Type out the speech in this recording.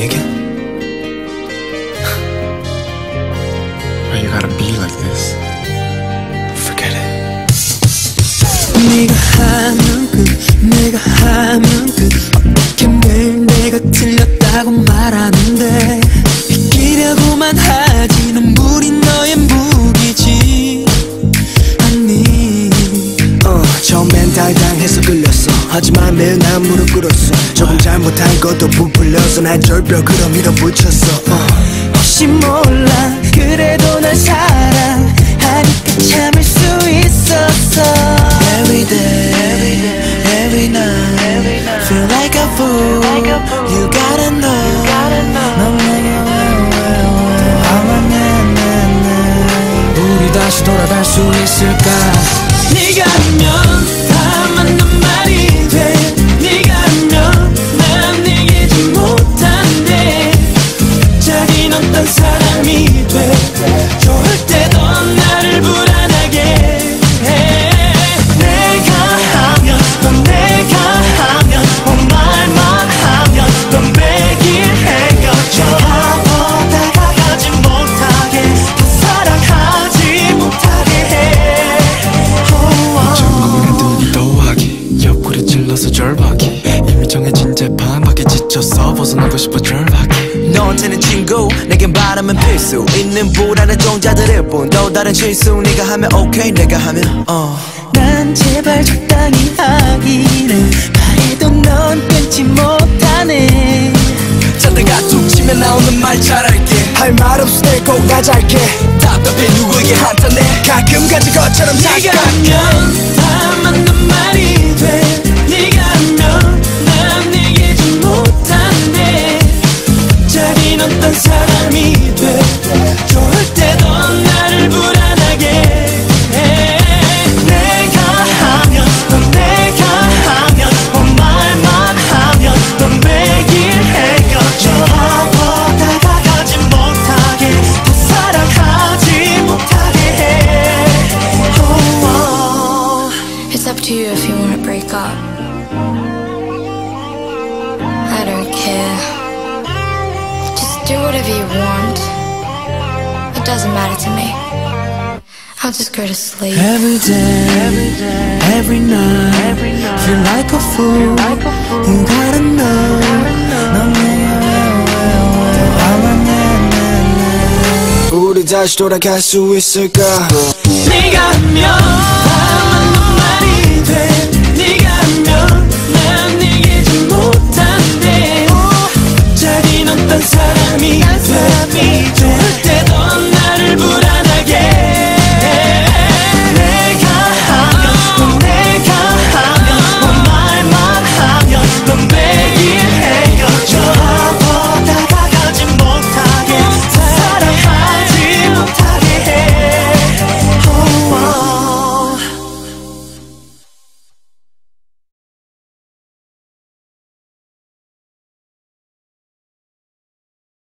얘기야? Why you gotta be like this? Forget it 네가 하면 끝 내가 하면 끝 어떻게 매일 내가 틀렸다고 말하는데 이기려고만 하지 눈물이 너의 무기지 아니 어, 처음엔 달당해서 끌렸어 하지만 매일 조금 잘못한 것도 부풀려서 날 절벽으로 밀어붙였어. 어. 혹시 몰라. 그래도 날 사랑하니까 참을 수 있었어. Every day, every night. Feel like a fool. You gotta know. 넌 내게 왜왜왜 화나면 내내 우리 다시 돌아갈 수 있을까? 네가 하면 자긴 어떤 사람이 돼. 좋을 때도 나를 불안하게 해. 내가 하면 넌 내가 하면 온 말만 하면 넌 매일 헤어져 나보다가 가지 못하게 더 사랑하지 못하게 해. 전국을 더하기 옆구리 찔러서 절박이 이미 정해진 재판 밖에 지쳐 서 벗어나고 싶어 절박이 너 언제는 친구 내겐 바람은 필수. 있는 불안한 종자들일 뿐또 다른 실수 네가 하면 오케이 내가 하면 어난 제발 적당히 하기를 바래도 넌 끊지 못하네. 자다가 툭 치면 나오는 말 잘할게. 할 말 없을 때꼭 가잘게. 답답해 누구에게 한탄해 가끔 가진 것처럼 네가 잠깐 하면 It's up to you if you want to break up. I don't care. Just do whatever you want. It doesn't matter to me. I'll just go to sleep. Every day, every night, feel like a fool. You gotta know. 넌 내게 왜왜왜 화만 내내 우리 다시 돌아갈 수 있을까 네가 하면 다